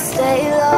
stay low.